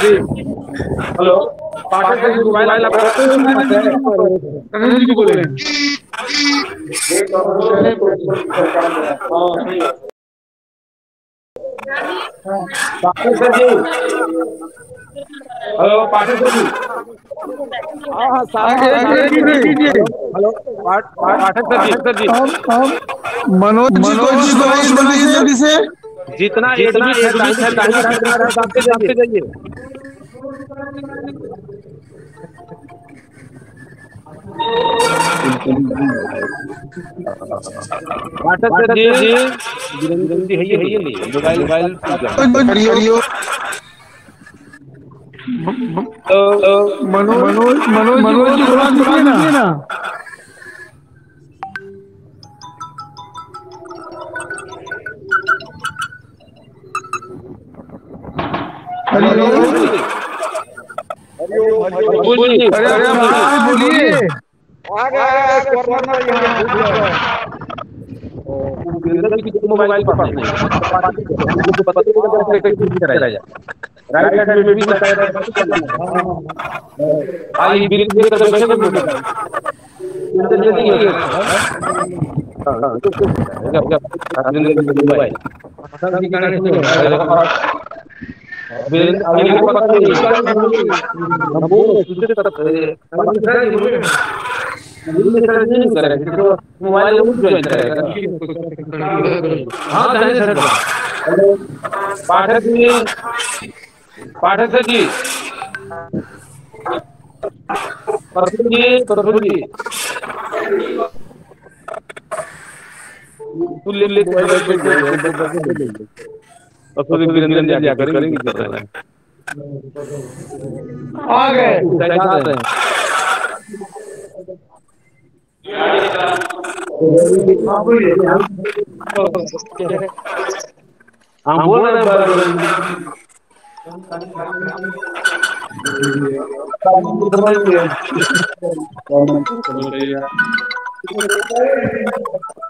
Hello. Pathak ji mobile जी बोल हैं। Pathak ji. Hello Pathak sir ji hello Pathak sir ji sir ji. Manoj Manoj ji से। जितना जितना एडमिट है टाइम है आपके जाते जाइए पाठक सर जी जी। है ये है ये मोबाइल मोबाइल हरियो मनोज मनोज मनोज मनोज जी को ना। बोलिए। मोबाइल पर राइट हैंड में भी आई बिल के जब जब मोबाइल मोबाइल हाँ सर पाठक जी पाठक सर जी परसों जी परसों जी तू ले ले परसों दिन निरंजन जी आकर करेंगे आ गए। हम बोल रहे हैं।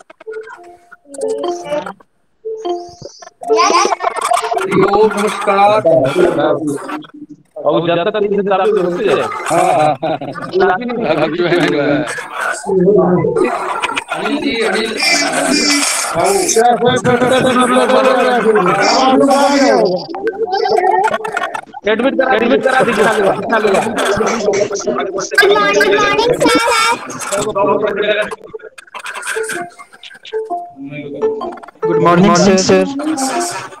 नमस्कार और जब तक तीन दिन चालू होते जाए अनिल जी अनिल एडमिट करा एडमिट करा दीजिए कितना लेगा गुड मॉर्निंग सर हाँ आ गया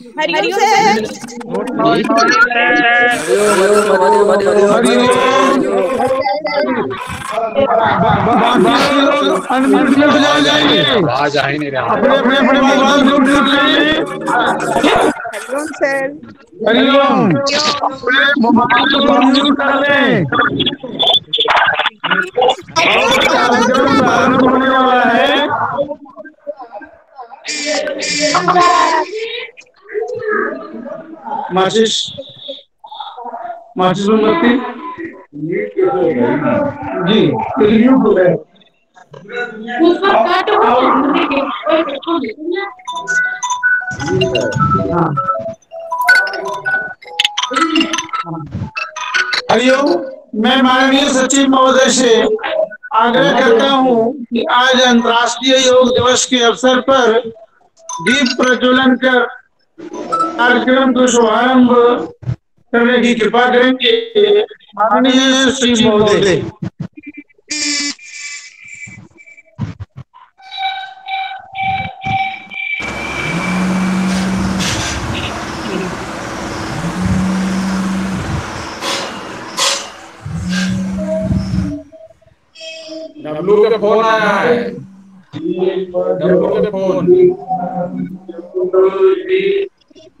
हरिओम सर अनम्यूट जाए जाएँगे आवाज़ आ ही नहीं रहा अपने अपने अपने मोबाइल को म्यूट करिए हरिओम सर। हरिओम अपने मोबाइल को म्यूट कर लें होने वाला है माचिस माचिस मोमबत्ती। जी हो गए हरिओम मैं माननीय सचिव महोदय से आग्रह करता हूँ कि आज अंतर्राष्ट्रीय योग दिवस के अवसर पर दीप प्रज्वलन कर कार्यक्रम को शुभारंभ करने की कृपा करेंगे। माननीय श्री महोदय। डब्लू का फ़ोन आया है। डब्लू का फ़ोन।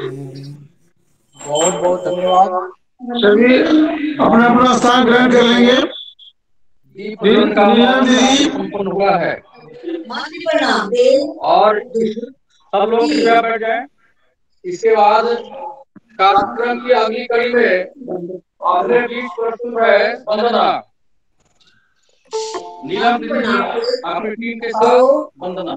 बहुत बहुत धन्यवाद। सभी अपना अपना स्थान ग्रहण कर लेंगे। दीप प्रज्वलन दीदी संपन्न हुआ है। और सब लोग कृपया बैठ जाए। इसके बाद कार्यक्रम की अगली कड़ी में अपने बीच प्रस्तुत है वंदना। नीलम दीदी अपनी टीम के साथ वंदना।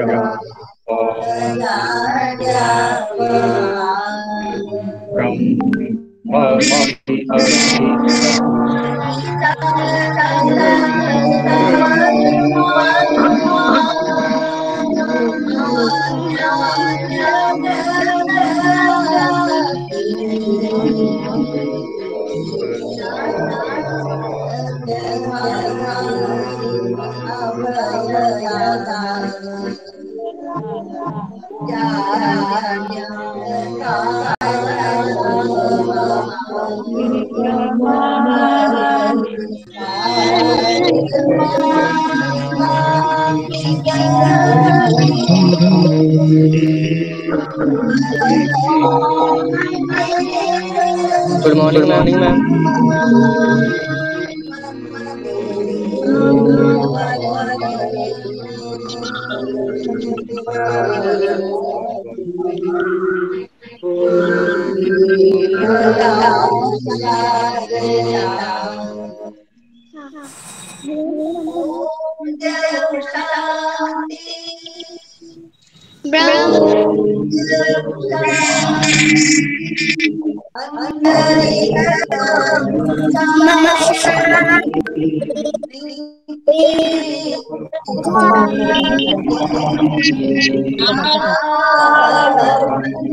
Obrigado. Good morning, Good morning, ma'am.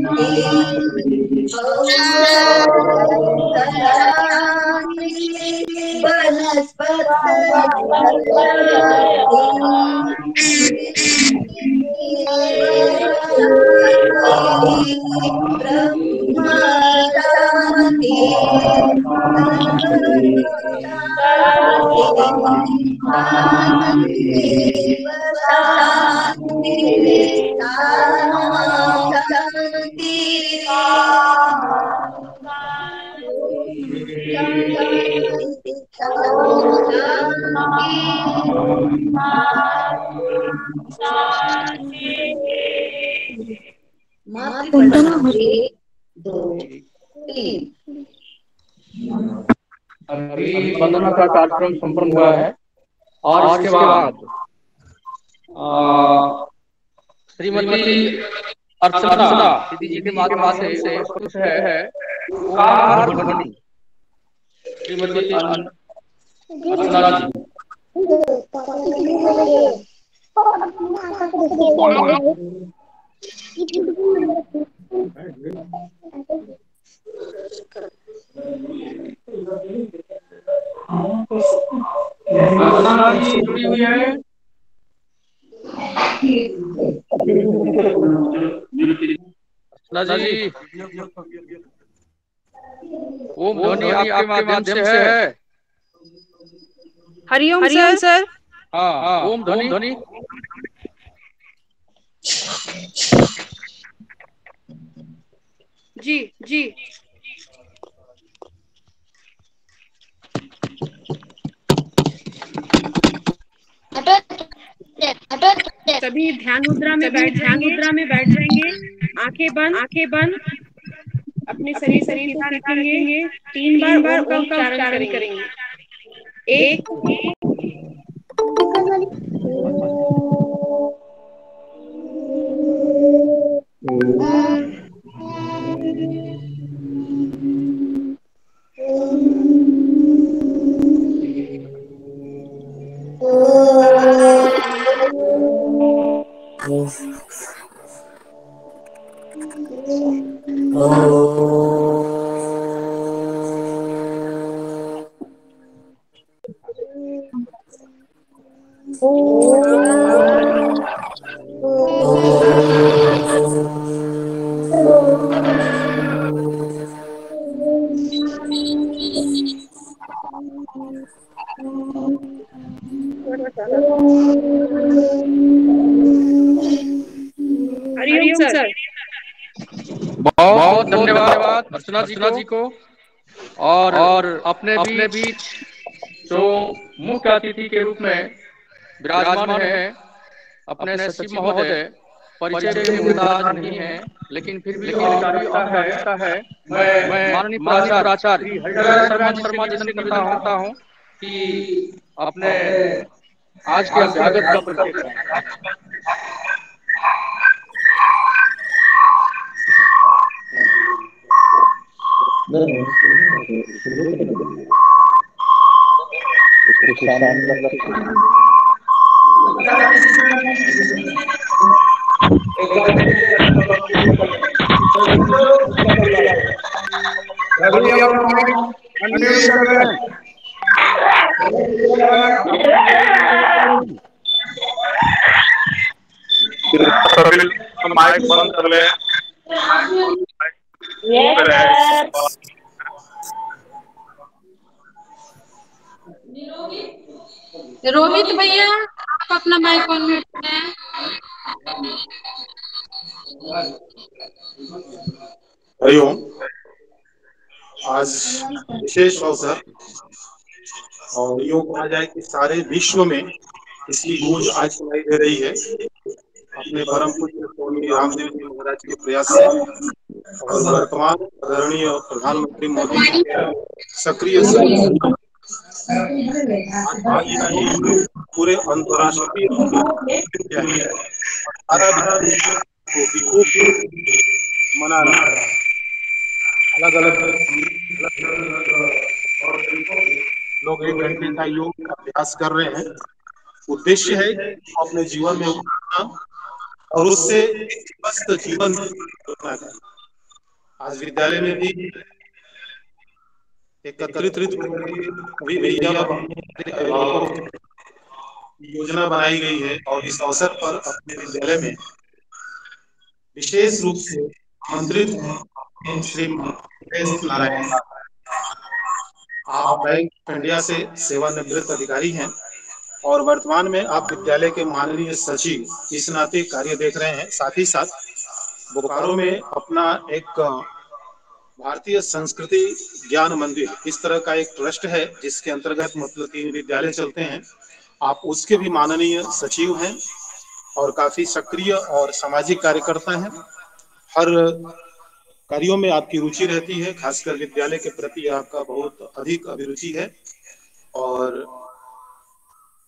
Amen. अभी वंदना का कार्यक्रम संपन्न हुआ है और इसके बाद श्रीमती अर्चना दीदी जी के माध्यम से कुछ है श्रीमती अर्चना जी जुड़ी हुई है जी ओम ध्वनि आपके माध्यम से है। हरिओम सर। सर। हाँ हाँ। ओम ध्वनि। ध्वनि। जी जी। सभी ध्यान मुद्रा में बैठ ध्यान मुद्रा में बैठ जाएँगे। आँखें बंद। आँखें बंद। अपने शरीर शरीर को रखेंगे। तीन बार बार ओम का उच्चारण करेंगे। एक हरिओम अर्चना जी जी को और और अपने अपने बीच जो मुख्य अतिथि के रूप में विराजमान है अपने सचिव महोदय परिचय नहीं है लेकिन फिर भी आवश्यकता है। मैं माननीय प्राचार्य शर्मा शर्मा जी से करता हूँ कि अपने आज के अभ्यागत का माइक बंद कर ले रोहित भैया आप अपना माइक ऑन म्यूट करें। हरिओम आज विशेष अवसर और यूँ कहा जाए कि सारे विश्व में इसकी गूंज आज सुनाई दे रही है। अपने परम पूज्य स्वामी रामदेव जी महाराज के प्रयास से और वर्तमान आदरणीय प्रधानमंत्री मोदी जी के सक्रिय पूरे अंतर्राष्ट्रीय को मना रहा है अलग अलग लोग एक घंटे का योग का अभ्यास कर रहे हैं। उद्देश्य है अपने जीवन में और उससे स्वस्थ जीवन आज विद्यालय में भी एकत्रित योजना बनाई गई है और इस अवसर पर अपने विद्यालय में विशेष रूप से आमंत्रित श्री नारायण। आप बैंक इंडिया से सेवानिवृत्त अधिकारी हैं। और वर्तमान में आप विद्यालय के माननीय सचिव इस नाते कार्य देख रहे हैं। साथ ही साथ बोकारो में अपना एक भारतीय संस्कृति ज्ञान मंदिर इस तरह का एक ट्रस्ट है, जिसके अंतर्गत मतलब तीन विद्यालय चलते हैं। आप उसके भी माननीय सचिव हैं और काफ़ी सक्रिय और सामाजिक कार्यकर्ता हैं। हर कार्यों में आपकी रुचि रहती है, खासकर विद्यालय के प्रति आपका बहुत अधिक अभिरुचि है। और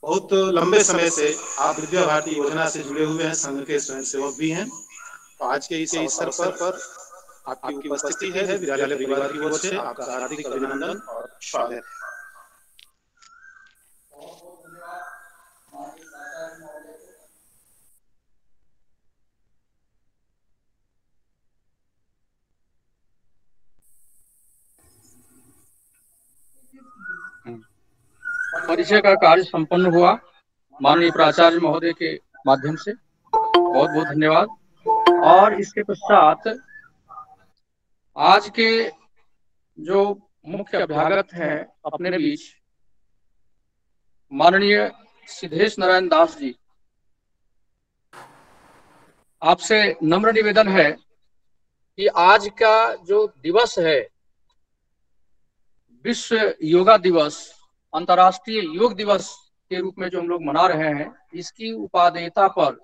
बहुत लंबे समय से आप विद्या भारती योजना से जुड़े हुए हैं संघ के स्वयंसेवक भी हैं। तो आज के इस अवसर पर, पर आपकी उपस्थिति है विद्यालय परिवार की ओर से आपका हार्दिक अभिनंदन और स्वागत। परिचय का कार्य संपन्न हुआ। माननीय प्राचार्य महोदय के माध्यम से। बहुत बहुत धन्यवाद। और इसके पश्चात आज के जो मुख्य अभ्यागत हैं अपने बीच माननीय सिद्धेश नारायण दास जी। आपसे नम्र निवेदन है कि आज का जो दिवस है, विश्व योगा दिवस अंतर्राष्ट्रीय योग दिवस के रूप में जो हम लोग मना रहे हैं, इसकी उपादेयता पर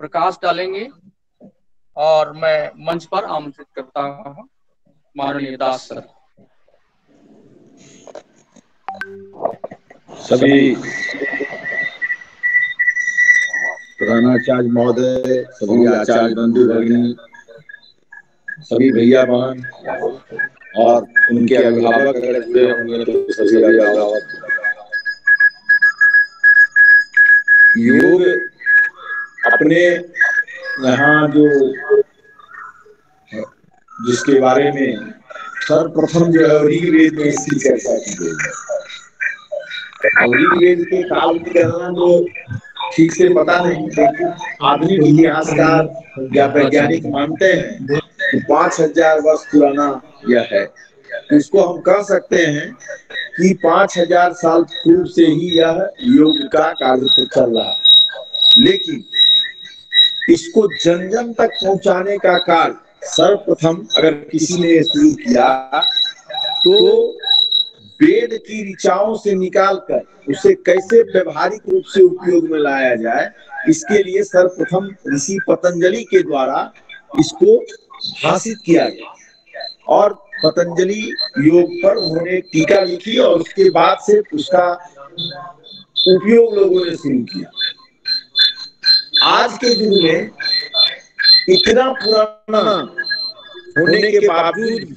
प्रकाश डालेंगे और मैं मंच पर आमंत्रित करता हूँ माननीय दास सर। सभी प्रधानाचार्य महोदय, सभी आचार्य बंधु भगिनी सभी भैया बहन और उनके अभिभावक तो योग अपने यहाँ जो जिसके बारे में सर्वप्रथम जो है ऋग्वेद में इसकी चर्चा की गई है। ऋग्वेद के काल की गणना तो ठीक से पता नहीं, लेकिन आधुनिक इतिहासकार या वैज्ञानिक मानते हैं। पाँच हज़ार वर्ष पुराना यह है। इसको हम कह सकते हैं कि पाँच हज़ार साल पूर्व से ही यह योग का कार्य चल रहा है। लेकिन इसको जन जन तक पहुँचाने का कार्य सर्वप्रथम अगर किसी ने शुरू किया तो वेद की ऋचाओं से निकालकर उसे कैसे व्यवहारिक रूप से उपयोग में लाया जाए, इसके लिए सर्वप्रथम ऋषि पतंजलि के द्वारा इसको भाषित किया गया। और पतंजलि योग पर उन्होंने टीका लिखी और उसके बाद से उसका उपयोग लोगों ने शुरू किया। आज के युग में इतना पुराना होने के बावजूद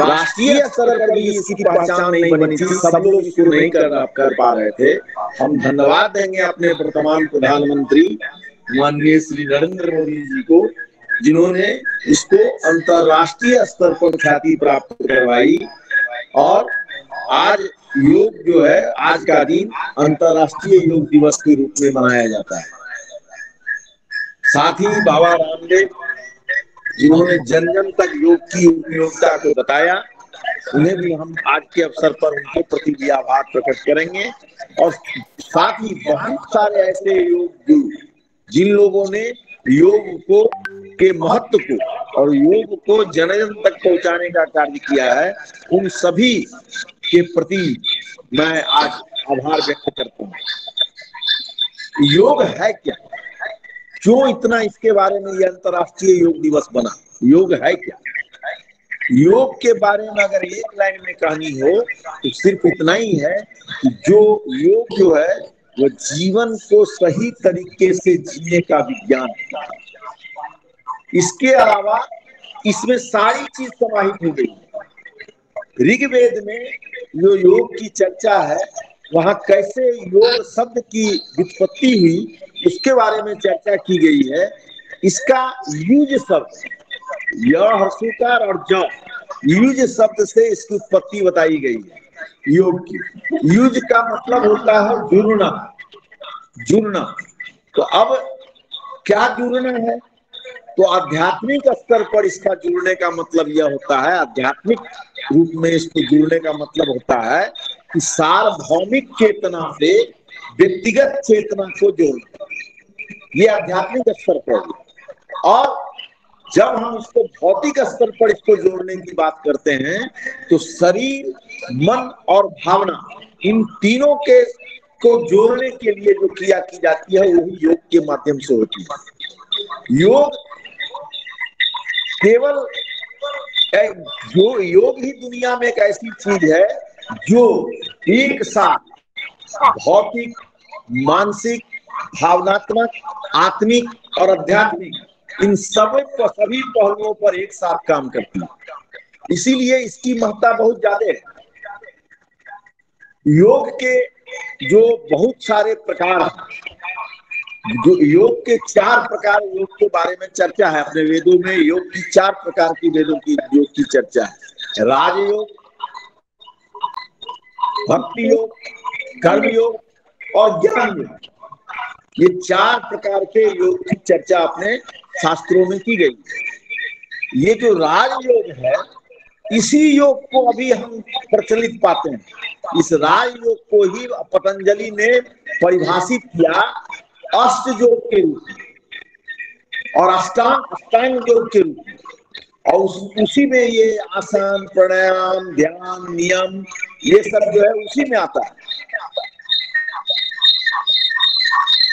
राष्ट्रीय स्तर पर भी इसकी पहचान नहीं बनी थी, सब लोग इसको नहीं कर कर पा रहे थे। हम धन्यवाद देंगे अपने वर्तमान प्रधानमंत्री माननीय श्री नरेंद्र मोदी जी को। जिन्होंने इसको अंतरराष्ट्रीय स्तर पर ख्याति प्राप्त करवाई और आज योग जो है, आज का दिन अंतरराष्ट्रीय योग दिवस के रूप में मनाया जाता है। साथ ही बाबा रामदेव जिन्होंने जन जन तक योग की उपयोगिता को बताया, उन्हें भी हम आज के अवसर पर उनके प्रति भी आभार प्रकट करेंगे। और साथ ही बहुत सारे ऐसे योग गुरु, जिन लोगों ने योग को के महत्व को और योग को जन जन तक पहुँचाने का कार्य किया है, उन सभी के प्रति मैं आज आभार व्यक्त करता हूँ। योग है क्या? क्यों इतना इसके बारे में यह अंतरराष्ट्रीय योग दिवस बना? योग है क्या? योग के बारे में अगर एक लाइन में कहानी हो तो सिर्फ़ इतना ही है कि जो योग जो है वो जीवन को सही तरीके से जीने का विज्ञान है। इसके अलावा इसमें सारी चीज़ समाहित हो गई। ऋग्वेद में जो योग की चर्चा है, वहाँ कैसे योग शब्द की व्युत्पत्ति हुई, उसके बारे में चर्चा की गई है। इसका यूज़ शब्द यकार और ज, यूज़ शब्द से इसकी उत्पत्ति बताई गई है। योग की। यूज़ का मतलब होता है जुड़ना। जुड़ना। तो अब क्या जुड़ना है? तो आध्यात्मिक स्तर पर इसका जुड़ने का मतलब यह होता है, आध्यात्मिक रूप में इसको जुड़ने का मतलब होता है कि सार्वभौमिक चेतना से व्यक्तिगत चेतना को जोड़ना। ये आध्यात्मिक स्तर पर। और जब हम इसको भौतिक स्तर पर इसको जोड़ने की बात करते हैं तो शरीर, मन और भावना, इन तीनों के, को जोड़ने के लिए जो क्रिया की जाती है, वही योग के माध्यम से होती है। योग केवल जो योग ही दुनिया में एक ऐसी चीज़ है, जो एक साथ भौतिक, मानसिक, भावनात्मक, आत्मिक और आध्यात्मिक इन सब सभी पहलुओं पर एक साथ काम करती है। इसीलिए इसकी महत्ता बहुत ज़्यादा है। योग के जो बहुत सारे प्रकार जो योग के चार प्रकार योग के बारे में चर्चा है, अपने वेदों में योग की चार प्रकार की वेदों की योग की चर्चा है। राजयोग भक्ति योग कर्म योग और ज्ञान योग ये चार प्रकार के योग की चर्चा अपने शास्त्रों में की गई। ये जो राजयोग है इसी योग को अभी हम प्रचलित पाते हैं। इस राजयोग को ही पतंजलि ने परिभाषित किया अष्ट योग के रूप में और अष्टांग अष्टांग योग के रूप में। और उस, उसी में ये आसन प्राणायाम ध्यान नियम ये सब जो है उसी में आता है।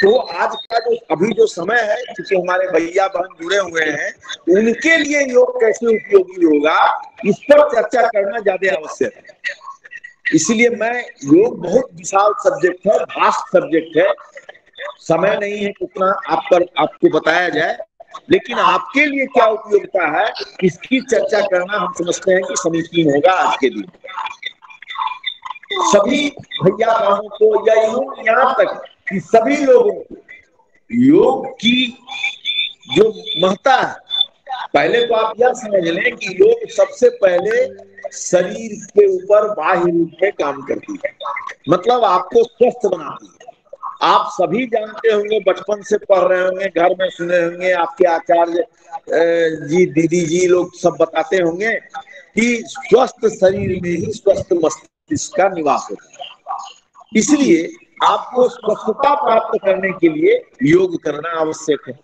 तो आज का जो, अभी जो समय है, क्योंकि हमारे भैया बहन जुड़े हुए हैं, उनके लिए योग कैसे उपयोगी होगा, इस पर चर्चा करना ज़्यादा आवश्यक है। इसलिए मैं, योग बहुत विशाल सब्जेक्ट है वास्ट सब्जेक्ट है। समय नहीं है कितना आप पर, आपको बताया जाए, लेकिन आपके लिए क्या उपयोगिता है, इसकी चर्चा करना हम समझते हैं कि समीचीन होगा आज के दिन। सभी भैया बहनों को या यूँ यहाँ तक कि सभी लोगों योग की जो महत्ता है, पहले तो आप यह समझ लें कि योग सबसे पहले शरीर के ऊपर बाह्य रूप में काम करती है। मतलब आपको स्वस्थ बनाती है। आप सभी जानते होंगे, बचपन से पढ़ रहे होंगे, घर में सुने होंगे, आपके आचार्य जी, दीदी जी लोग सब बताते होंगे कि स्वस्थ शरीर में ही स्वस्थ मस्तिष्क का निवास होता है। इसलिए आपको स्वस्थता प्राप्त करने के लिए योग करना आवश्यक है।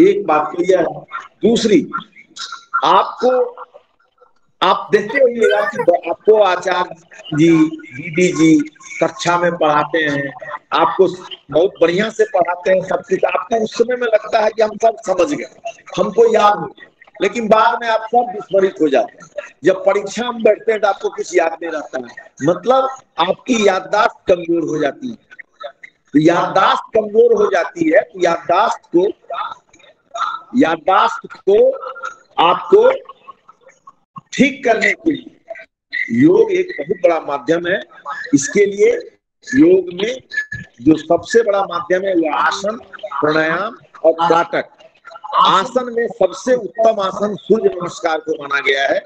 एक बात तो यह है। दूसरी, आपको, आप देखते होइएगा कि आपको आचार्य जी दीदी जी कक्षा में पढ़ाते हैं। आपको बहुत बढ़िया से पढ़ाते हैं सब कुछ। आपको उस समय में लगता है कि हम सब समझ गए। हमको याद लेकिन बाद में आप सब विस्मरित हो जाते हैं। जब परीक्षा में बैठते हैं तो आपको कुछ याद नहीं रहता है। मतलब आपकी याददाश्त कमज़ोर हो जाती है। तो याददाश्त कमज़ोर हो जाती है तो याददाश्त को याददाश्त को आपको ठीक करने के लिए। योग एक बहुत बड़ा माध्यम है। इसके लिए योग में जो सबसे बड़ा माध्यम है, वो आसन, प्राणायाम और त्राटक आसन में सबसे उत्तम आसन सूर्य नमस्कार को माना गया है,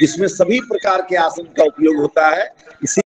जिसमें सभी प्रकार के आसन का उपयोग होता है। इसी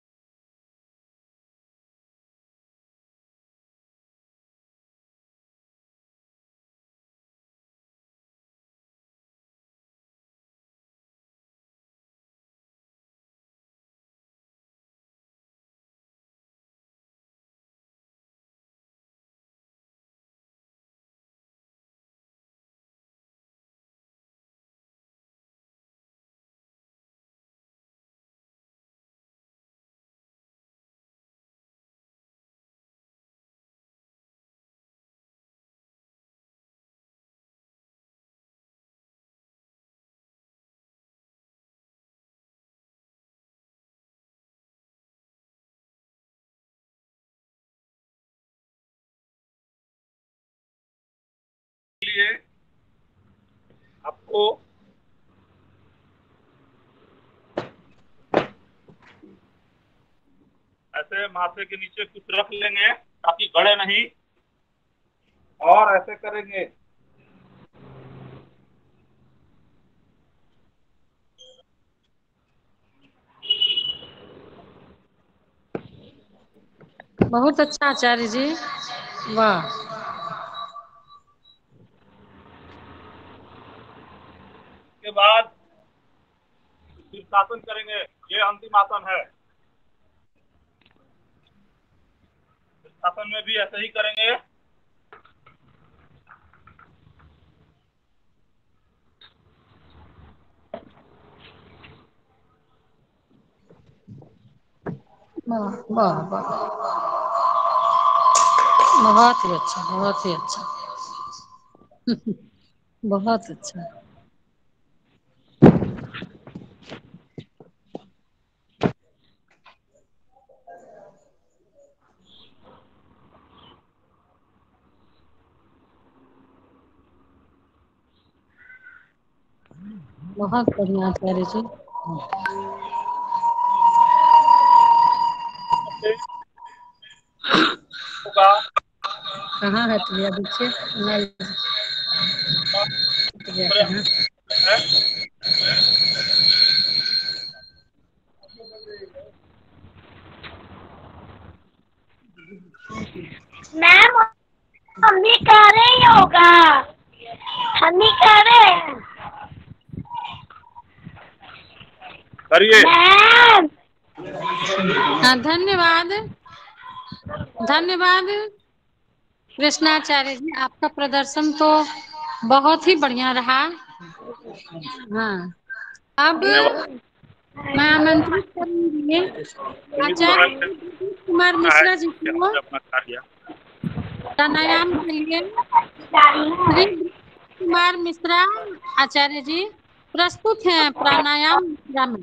लिए आपको ऐसे माथे के नीचे कुछ रख लेंगे ताकि गड़े नहीं। और ऐसे करेंगे। बहुत अच्छा आचार्य जी, वाह के बाद शीर्षासन करेंगे अंतिम आसन है। शीर्षासन में भी ऐसे ही करेंगे। वाह वाह। बहुत ही अच्छा बहुत ही अच्छा। बहुत अच्छा। बहुत बढ़िया आचार्य जी होगा कहाँ है प्रिया है मैम हम भी कर रहे हैं योगा हम भी कर रहे हैं। करिए। हाँ धन्यवाद। धन्यवाद कृष्णाचार्य जी आपका प्रदर्शन तो बहुत ही बढ़िया रहा। हाँ। अब मैं आमंत्रित करूँगी आचार्य कुमार मिश्रा जी को। प्राणायाम के लिए श्री कुमार मिश्रा आचार्य जी। प्रस्तुत हैं प्राणायाम मुद्रा में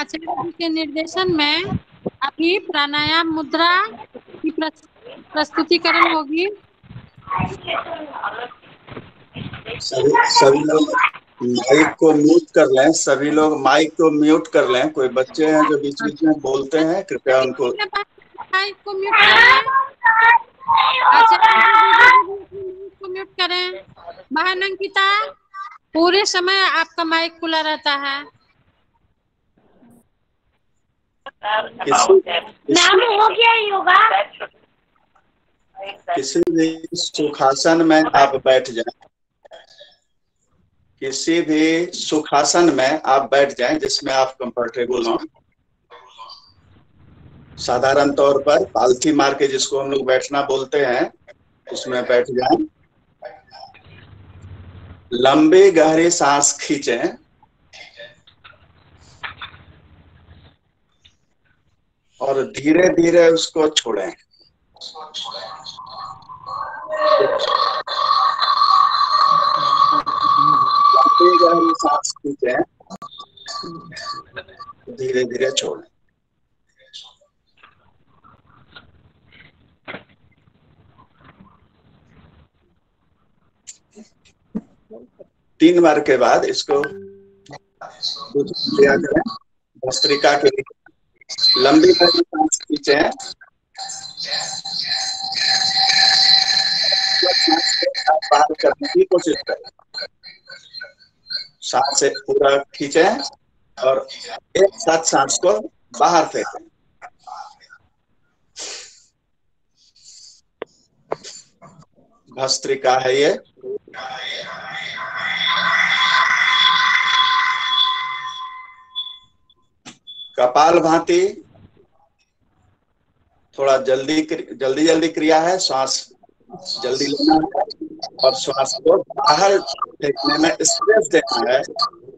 आचार्य जी के निर्देशन में अभी प्राणायाम मुद्रा की प्रस्तुतिकरण होगी। सभी सभी लोग माइक को म्यूट कर लें सभी लोग माइक को म्यूट कर लें। कोई बच्चे हैं जो बीच बीच में बोलते हैं कृपया उनको माइक को म्यूट करें को म्यूट करें। बहन अंकिता पूरे समय आपका माइक खुला रहता है। किसी हो गया योगा। किसी भी सुखासन में आप बैठ जाए। किसी भी सुखासन में आप बैठ जाएँ जिसमें आप कंफर्टेबल हों। साधारण तौर पर पालथी मार के जिसको हम लोग बैठना बोलते हैं, उसमें बैठ जाए। लंबी गहरी सांस खींचे। और धीरे धीरे उसको छोड़ें। लंबी गहरी सांस खींचे। धीरे धीरे छोड़ें। तीन बार के बाद इसको करें भस्त्रिका के लंबी खींचें बाहर करने की कोशिश करें। सांस से पूरा खींचें और एक साथ सांस को बाहर फेंकें। भस्त्रिका है ये कपाल भांति थोड़ा जल्दी जल्दी जल्दी क्रिया है, श्वास, जल्दी लेना और श्वास को बाहर फेंकने में स्ट्रेस देना है,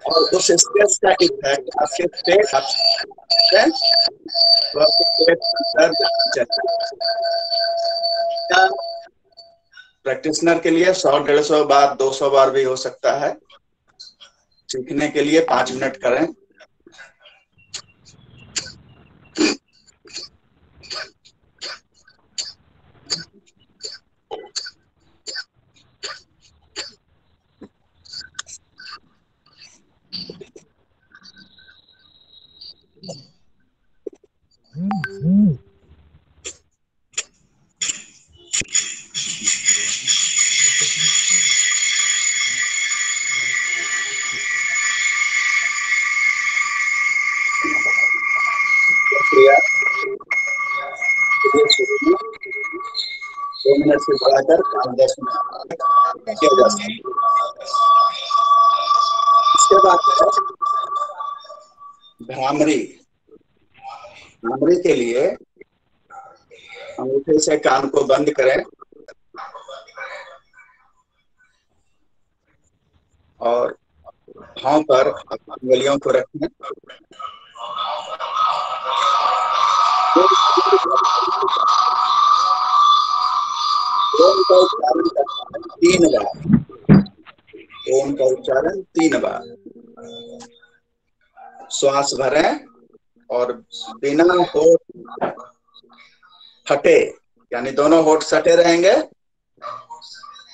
और उस स्ट्रेस का इफ़ेक्ट आपके पेट आपके पेट अंदर चलता है। प्रैक्टिशनर के लिए सौ, डेढ़ सौ बार, दो सौ बार भी हो सकता है। सीखने के लिए पाँच मिनट करें। से बढ़ाकर दस किया जा सकता इसके बाद भ्रामरी। भ्रामरी के लिए अंगूठे से कान को बंद करें और भाव पर उंगलियों को रखें। ओम का उच्चारण करना तीन बार ओम का उच्चारण तीन बार श्वास भरे और बिना होठ फटे यानी दोनों होठ सटे रहेंगे।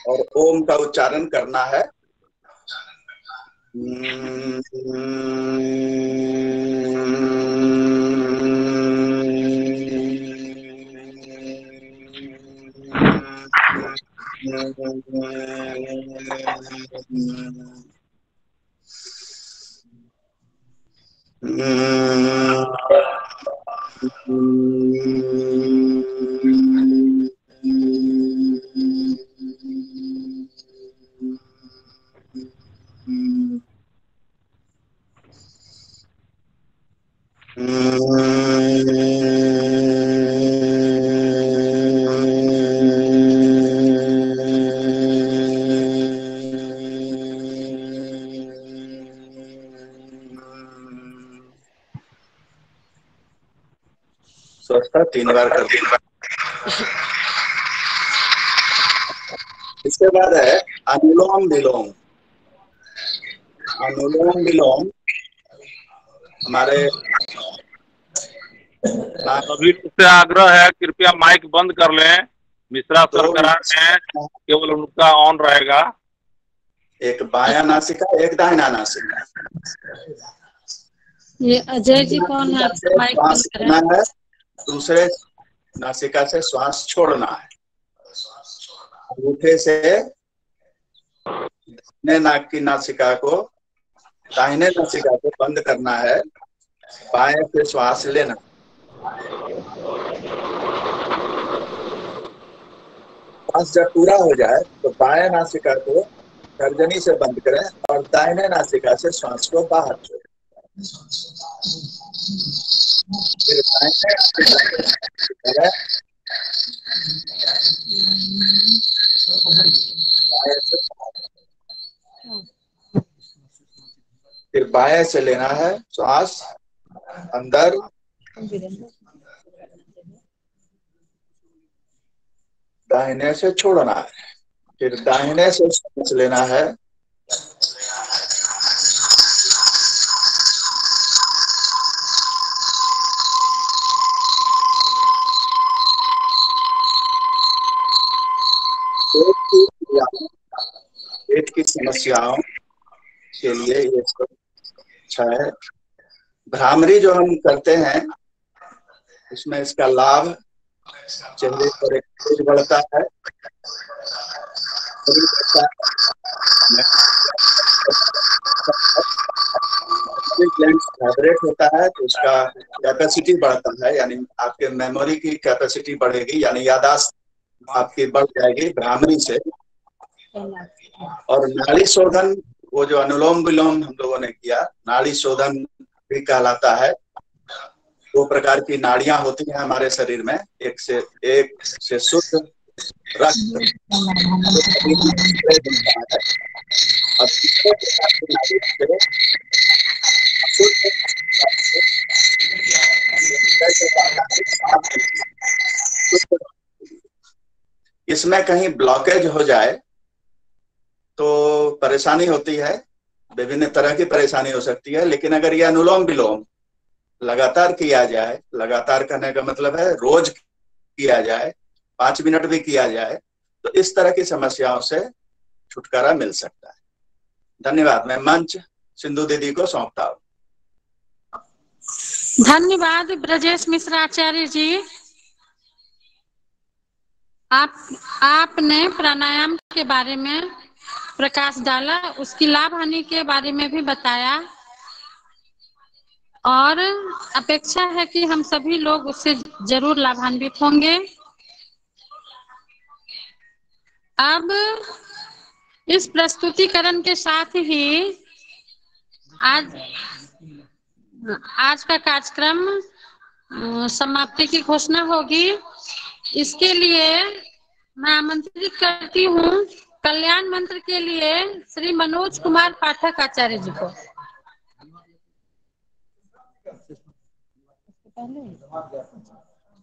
और ओम का उच्चारण करना है। Mm-hmm. तीन बार कर तीन बार इसके बाद है अनुलोम विलोम। अनुलोम विलोम हमारे सभी से आग्रह है कृपया माइक बंद कर लें। मिश्रा सर करा हैं केवल उनका ऑन रहेगा। एक बाया नासिका एक दाहिना नासिका ये अजय जी कौन है? माइक बंद करें। लेना है। दूसरे नासिका से श्वास छोड़ना है। अंगूठे से दाहिने नाक की नासिका को, दाहिने नासिका को बंद करना है। बाएँ से श्वास लेना। श्वास जब पूरा हो जाए तो बाएँ नासिका को गर्दनी से बंद करें और दाहिने नासिका से श्वास को बाहर छोड़ें। फिर बाएँ से लेना है श्वास, अंदर। दाहिने से छोड़ना है। फिर दाहिने से सांस लेना है। क्रियाओं, पेट की समस्याओं के लिए ये अच्छा है। भ्रामरी जो हम करते हैं उसमें इसका लाभ चेहरे पर एक बढ़ता है। वाइब्रेट होता है तो उसका कैपेसिटी बढ़ता है यानी आपके मेमोरी की कैपेसिटी बढ़ेगी यानी यादाश्त आपकी बढ़ जाएगी भ्रामरी से। और नाड़ी शोधन, वो जो अनुलोम विलोम हम लोगों ने किया नाड़ी शोधन भी कहलाता है। दो प्रकार की नाड़ियाँ होती हैं हमारे शरीर में, एक से एक से शुद्ध, रक्त। इसमें कहीं ब्लॉकेज हो जाए तो परेशानी होती है, विभिन्न तरह की परेशानी हो सकती है, लेकिन अगर ये अनुलोम विलोम लगातार किया जाए, लगातार करने का मतलब है रोज किया जाए, पाँच मिनट भी किया जाए तो इस तरह की समस्याओं से छुटकारा मिल सकता है। धन्यवाद, मैं मंच सिंधु दीदी को सौंपता हूँ। धन्यवाद, ब्रजेश मिश्रा आचार्य जी। आप, आपने प्राणायाम के बारे में प्रकाश डाला, उसकी लाभ हानि के बारे में भी बताया। और अपेक्षा है कि हम सभी लोग उससे ज़रूर लाभान्वित होंगे। अब इस प्रस्तुतिकरण के साथ ही आज आज का कार्यक्रम समाप्ति की घोषणा होगी। इसके लिए मैं आमंत्रित करती हूँ कल्याण मंत्र के लिए श्री मनोज कुमार पाठक आचार्य जी को।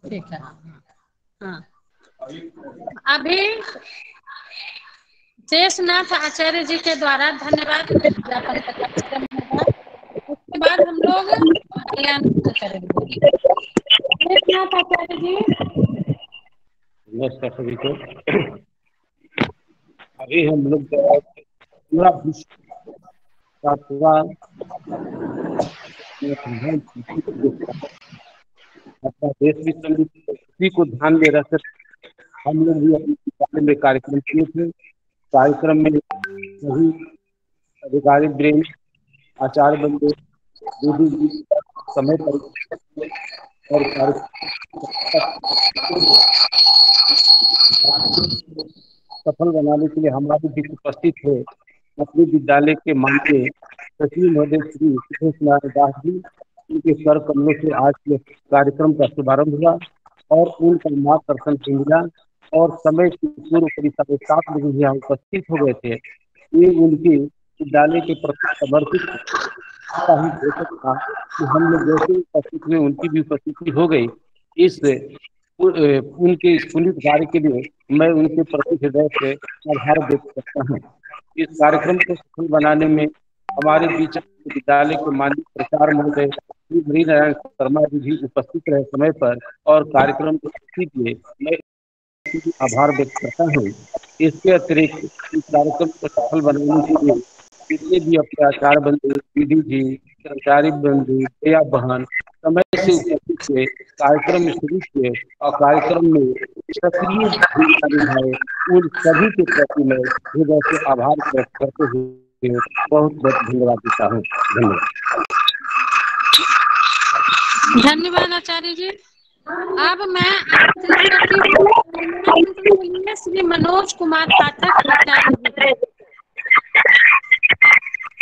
ठीक है। हाँ। अभी शेषनाथ आचार्य जी के द्वारा धन्यवाद। ज्ञापन उसके बाद हम लोग कल्याण करेंगे। शेषनाथ आचार्य जी। नमस्कार सभी को। अभी हम लोग पूरा विश्व साथ हुआ अपना देश भी समृद्ध उसी को ध्यान में रख हम लोग भी अपने विद्यालय में कार्यक्रम किए थे। कार्यक्रम में सभी अधिकारी ब्रेन, आचार्य बंदे दीदी जी समय पर और सफल बनाने के लिए हमारे बीच उपस्थित थे अपने विद्यालय के माननीय सचिव महोदय श्री सुरेश नारायण दास जी, उनके स्वर कमलों से आज के कार्यक्रम का शुभारंभ हुआ और उनका मार्गदर्शन मिला और समय से पूर्व करीब साढ़े सात बजे यहाँ उपस्थित हो गए थे। ये उनके विद्यालय के प्रति समर्पित का ही था कि हम लोग जैसे उपस्थित हुए, उनकी भी उपस्थिति हो गई। इस उनके पुनित कार्य के लिए मैं उनके प्रति हृदय से आभार व्यक्त करता हूँ। इस कार्यक्रम को सफल बनाने में हमारे बीच विद्यालय के माननीय प्रचार महोदय श्री हरि नारायण शर्मा जी भी उपस्थित रहे समय पर और कार्यक्रम को किए, मैं आभार व्यक्त करता हूँ। इसके अतिरिक्त इस कार्यक्रम को सफल बनाने के लिए जितने भी अपने आचार बंधु जी कर्मचारी बंधु भैया बहन, समय से उपस्थित हुए, कार्यक्रम शुरू किए और कार्यक्रम में सक्रिय भूमिका निभाए उन सभी के प्रति मैं हृदय से आभार व्यक्त करते हुए बहुत बहुत धन्यवाद देता हूँ। धन्यवाद। धन्यवाद आचार्य जी अब मैं श्री मनोज कुमार पाठक।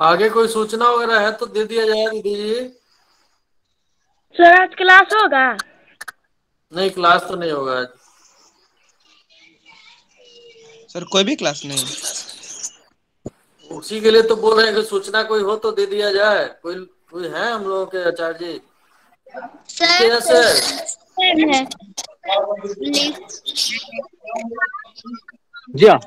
आगे कोई सूचना वगैरह है तो दे दिया जाए दीदी जी। सर आज क्लास होगा? नहीं क्लास तो नहीं होगा आज। सर कोई भी क्लास नहीं। उसी के लिए तो बोल रहे हैं कि सूचना कोई हो तो दे दिया जाए। कोई कोई है हम लोगों के आचार्य जी? किसके यहाँ से है। जी है।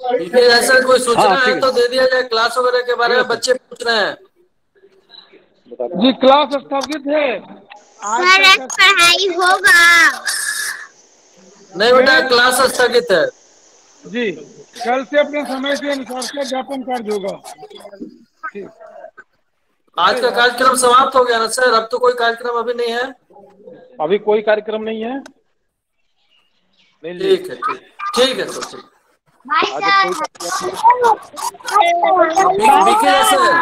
ऐसा कोई सूचना हाँ, है। तो दे दिया जाए क्लास वगैरह के बारे में बच्चे पूछ रहे हैं। जी क्लास स्थगित है। सर पढ़ाई होगा। नहीं बेटा क्लास स्थगित है। जी कल से अपने समय के अनुसार से ज्ञापन कार्य होगा। आज का कार्यक्रम समाप्त हो गया ना सर? अब तो कोई कार्यक्रम अभी नहीं है? अभी कोई कार्यक्रम नहीं है। ठीक है ठीक। ठीक है सर ठीक। BK sir.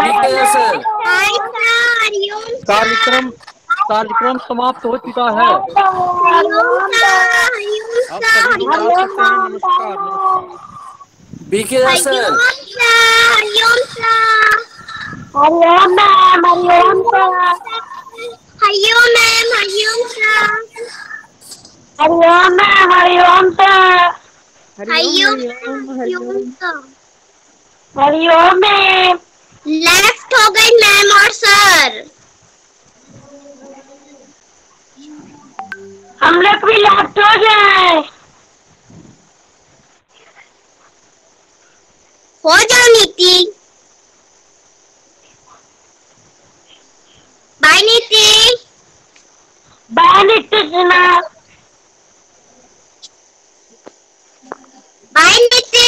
बीके सर कार्यक्रम कार्यक्रम समाप्त हो चुका है हैं BK sir. Hariom, ma'am. Hariom, sir. Hariom, ma'am. Hariom, hariom, sir. Hariom ma'am left हो। गई मैम और सर हम लोग भी लेफ़्ट हो जाए। हो जाओ नीति। बाय नीति। बाय नीति जनाब बाय नीति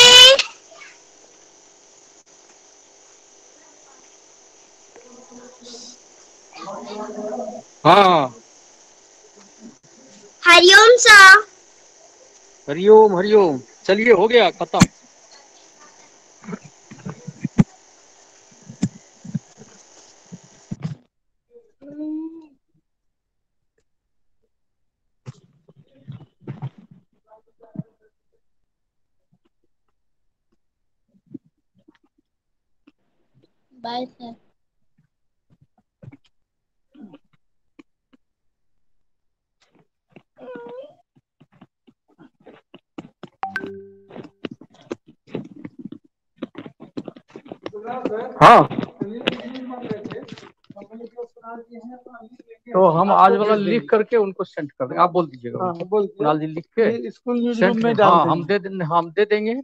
हाँ। हरिओम सर हरिओम हरिओम। चलिए हो गया खत्म। Bye sir. हाँ। तो हम आज वाला लिख करके उनको सेंड कर देंगे। आप बोल दीजिएगा हाँ, बोल जी लिख के स्कूल न्यूज़ में डाल हाँ हम दे हम दे देंगे।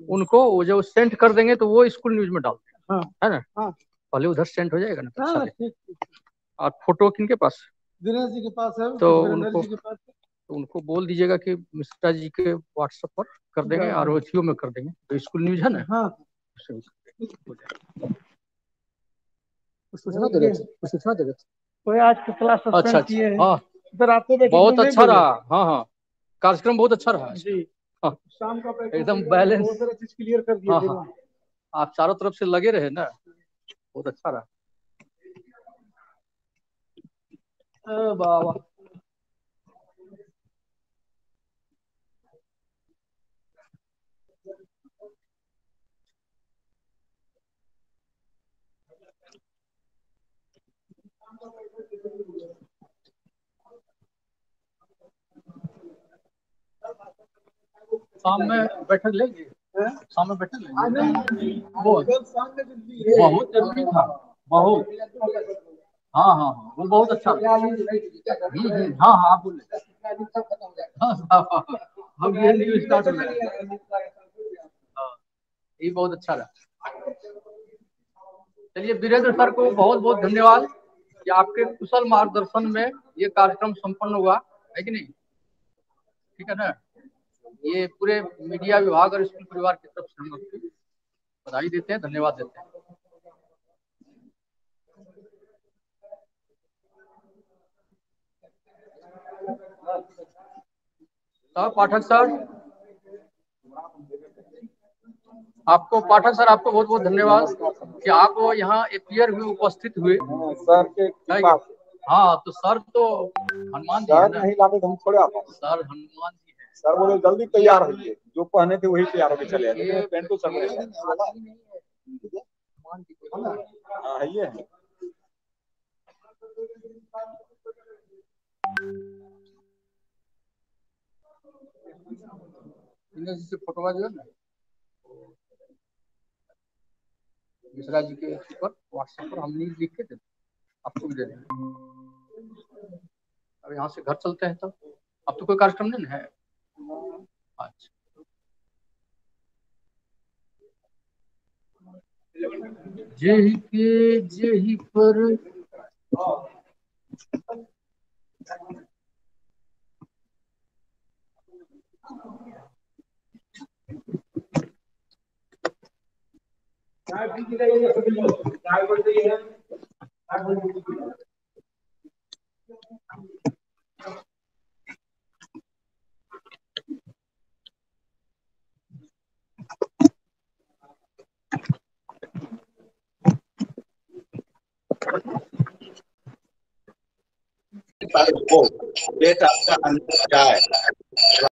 उनको वो जब सेंड कर देंगे तो वो स्कूल न्यूज़ में डाल देंगे। हाँ, है ना? हाँ। पहले उधर सेंड हो जाएगा ना हाँ। और फ़ोटो किनके पास? दिनेश जी के पास है तो उनको जी के पास है। तो उनको बोल दीजिएगा कि मिश्रा जी के व्हाट्सएप पर कर देंगे हाँ। और ओथियो में कर देंगे। तो स्कूल न्यूज़ है ना? हाँ। हो सूचना दे रहे सूचना दे रहे कोई आज की क्लास अच्छा अच्छा। किए हैं। हाँ। बहुत अच्छा रहा। हाँ। हाँ कार्यक्रम बहुत अच्छा रहा। जी। हाँ। शाम का एकदम बैलेंस क्लियर कर दिया हाँ। हाँ। आप चारों तरफ़ से लगे रहे ना बहुत अच्छा रहा। शाम में बैठक लेंगे? बैठक लेंगे बहुत ज़रूरी था बहुत। हाँ हाँ हाँ वो बहुत अच्छा। हम्म, हम्म, हाँ हाँ आप बोले। हाँ, हाँ, हाँ, हाँ, अब ये न्यूज़ स्टार्ट हो गया। हाँ, ये बहुत अच्छा रहा। चलिए वीरेंद्र सर को बहुत बहुत धन्यवाद कि आपके कुशल मार्गदर्शन में ये कार्यक्रम संपन्न हुआ है कि नहीं? ठीक है ना? ये पूरे मीडिया विभाग और स्कूल परिवार की तरफ़ से हम बधाई देते हैं धन्यवाद देते हैं। पाठक सर? आपको पाठक सर आपको बहुत बहुत धन्यवाद कि आप यहाँ अपियर हुए उपस्थित हुए। सर के हाँ तो सर तो हनुमान जी सर नहीं लाते तो हम थोड़े सर हनुमान जी है सर बोले जल्दी तैयार होइए जो पहने थे वही तैयार होके चले आए। पेंटू सर बोले है? हाँ? है ये से फोटोवा जो है ना? मिश्रा जी के पर व्हाट्सएप पर हम लिंक लिख के दे आपको भी दे देंगे अब यहाँ से घर चलते हैं तब। अब तो कोई कार्यक्रम नहीं है। अच्छा जेही के जेही पर। चाय पी के जाइएगा सभी लोग चाय बन रही है।